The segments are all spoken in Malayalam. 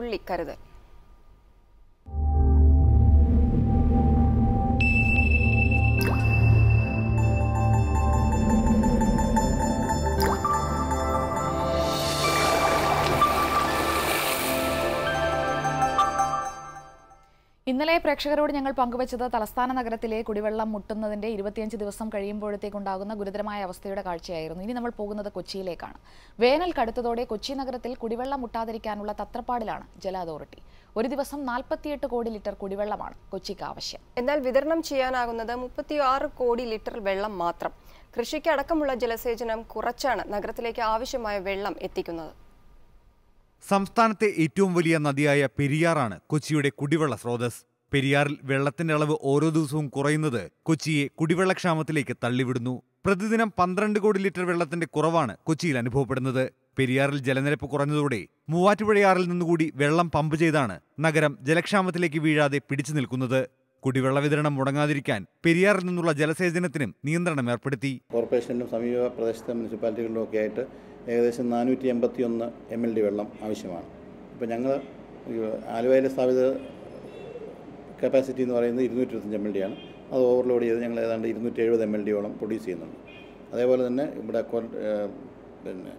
തുള്ളി ഇന്നലെ പ്രേക്ഷകരോട് ഞങ്ങൾ പങ്കുവച്ചത് തലസ്ഥാന നഗരത്തിലെ കുടിവെള്ളം മുട്ടുന്നതിന്റെ ഇരുപത്തിയഞ്ച് ദിവസം കഴിയുമ്പോഴത്തേക്കുണ്ടാകുന്ന ഗുരുതരമായ അവസ്ഥയുടെ കാഴ്ചയായിരുന്നു. ഇനി നമ്മൾ പോകുന്നത് കൊച്ചിയിലേക്കാണ്. വേനൽ കടുത്തതോടെ കൊച്ചി നഗരത്തിൽ കുടിവെള്ളം മുട്ടാതിരിക്കാനുള്ള തത്രപ്പാടിലാണ് ജല അതോറിറ്റി. ഒരു ദിവസം നാൽപ്പത്തിയെട്ട് കോടി ലിറ്റർ കുടിവെള്ളമാണ് കൊച്ചിക്ക് ആവശ്യം. എന്നാൽ വിതരണം ചെയ്യാനാകുന്നത് മുപ്പത്തിയാറ് കോടി ലിറ്റർ വെള്ളം മാത്രം. കൃഷിക്ക് അടക്കമുള്ള ജലസേചനം കുറച്ചാണ് നഗരത്തിലേക്ക് ആവശ്യമായ വെള്ളം എത്തിക്കുന്നത്. സംസ്ഥാനത്തെ ഏറ്റവും വലിയ നദിയായ പെരിയാറാണ് കൊച്ചിയുടെ കുടിവെള്ള സ്രോതസ് പെരിയാറിൽ വെള്ളത്തിന്റെ അളവ് ഓരോ ദിവസവും കുറയുന്നത് കൊച്ചിയെ കുടിവെള്ളക്ഷാമത്തിലേക്ക് തള്ളിവിടുന്നു. പ്രതിദിനം പന്ത്രണ്ട് കോടി ലിറ്റർ വെള്ളത്തിന്റെ കുറവാണ് കൊച്ചിയിൽ അനുഭവപ്പെടുന്നത്. പെരിയാറിൽ ജലനിരപ്പ് കുറഞ്ഞതോടെ മൂവാറ്റുപുഴയാറിൽ നിന്നുകൂടി വെള്ളം പമ്പ് ചെയ്താണ് നഗരം ജലക്ഷാമത്തിലേക്ക് വീഴാതെ പിടിച്ചു നിൽക്കുന്നത്. കുടിവെള്ള വിതരണം മുടങ്ങാതിരിക്കാൻ പെരിയാറിൽ നിന്നുള്ള ജലസേചനത്തിനും നിയന്ത്രണം ഏർപ്പെടുത്തി. കോർപ്പറേഷനിലും സമീപ പ്രദേശത്തെ മുനിസിപ്പാലിറ്റികളിലും ഒക്കെ ആയിട്ട് ഏകദേശം നാനൂറ്റി എൺപത്തി ഒന്ന് എം എൽ ഡി വെള്ളം ആവശ്യമാണ്. ഇപ്പോൾ ഞങ്ങൾ ആലുവയിലെ സ്ഥാപിത കപ്പാസിറ്റി എന്ന് പറയുന്നത് ഇരുന്നൂറ്റി ഇരുപത്തഞ്ച് എം എൽ ഡി ആണ്. അത് ഓവർലോഡ് ചെയ്ത് ഞങ്ങൾ ഏതാണ്ട് ഇരുന്നൂറ്റി എഴുപത് എം എൽ ഡിയോളം പ്രൊഡ്യൂസ് ചെയ്യുന്നുണ്ട്. അതേപോലെ തന്നെ ഇവിടെ കൊ- പിന്നെ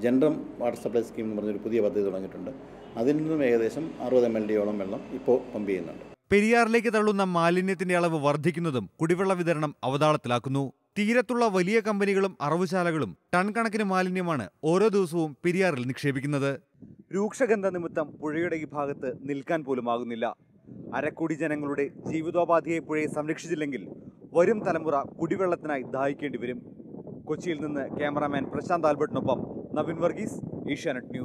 ജനറം വാട്ടർ സപ്ലൈ സ്കീം എന്ന് പറഞ്ഞൊരു പുതിയ പദ്ധതി തുടങ്ങിയിട്ടുണ്ട്. അതിൽ നിന്നും ഏകദേശം അറുപത് എം എൽ ഡിയോളം വെള്ളം ഇപ്പോൾ പമ്പ് ചെയ്യുന്നുണ്ട്. പെരിയാറിലേക്ക് തള്ളുന്ന മാലിന്യത്തിന്റെ അളവ് വർദ്ധിക്കുന്നതും കുടിവെള്ള വിതരണം അവതാളത്തിലാക്കുന്നു. തീരത്തുള്ള വലിയ കമ്പനികളും അറവുശാലകളും ടൺ കണക്കിന് മാലിന്യമാണ് ഓരോ ദിവസവും പെരിയാറിൽ നിക്ഷേപിക്കുന്നത്. രൂക്ഷഗന്ധ നിമിത്തം പുഴയുടെ ഈ ഭാഗത്ത് നിൽക്കാൻ പോലും ആകുന്നില്ല അരക്കോടി ജനങ്ങളുടെ ജീവിതോപാധിയെ പുഴയെ സംരക്ഷിച്ചില്ലെങ്കിൽ വരും തലമുറ കുടിവെള്ളത്തിനായി ദാഹിക്കേണ്ടി വരും. കൊച്ചിയിൽ നിന്ന് ക്യാമറാമാൻ പ്രശാന്ത് ആൽബർട്ടിനൊപ്പം നവീൻ വർഗീസ് ഏഷ്യാനെറ്റ് ന്യൂസ്.